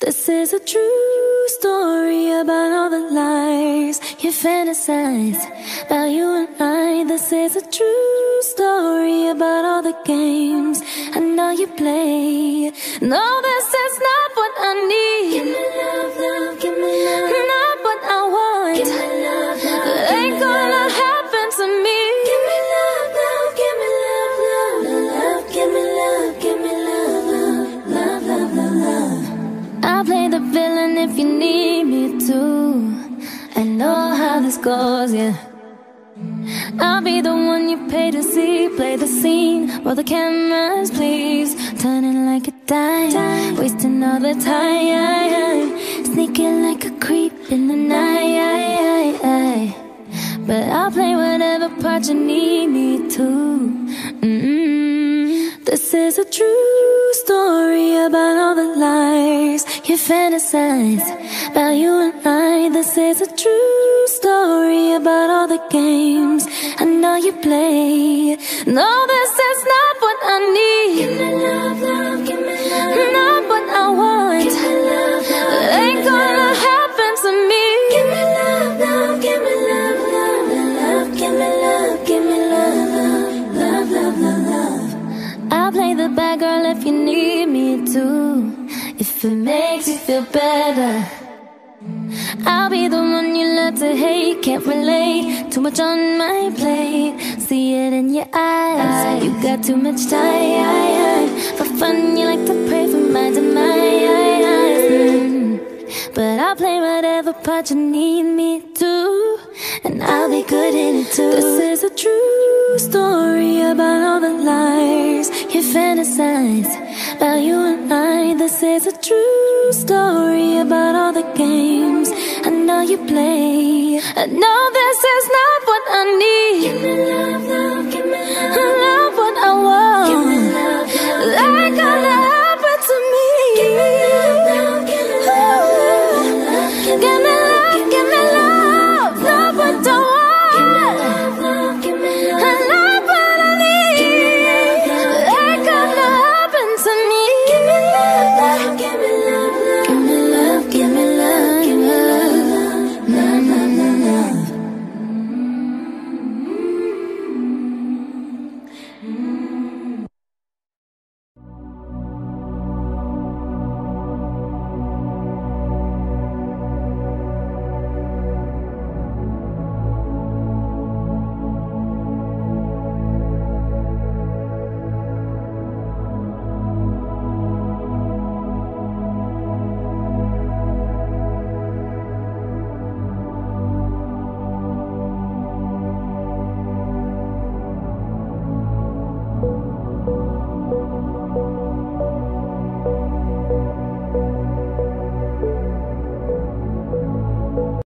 This is a true story about all the lies you fantasize about you and I. This is a true story about all the games I know you play. No, this is not what I need. The villain if you need me to. I know how this goes, yeah. I'll be the one you pay to see. Play the scene, roll the cameras, please. Turning like a dime, wasting all the time. Sneaking like a creep in the night. But I'll play whatever part you need me to. Mm-mm. This is a true story about all the lies you fantasize about you and I. This is a true story about all the games I know you play. No, this is not what I need. Need me to. If it makes you feel better. I'll be the one you love to hate, can't relate. Too much on my plate, see it in your eyes. You got too much time. For fun, you like to pray for my demise. But I'll play whatever part you need me to. And I'll be good in it too. This is a true story about all the lies you fantasize about you Honey, this is a true story about all the games I know you play. I know this is not what I need. Give me love, love, give me love. I love what I want. Give me love, love, give me love, like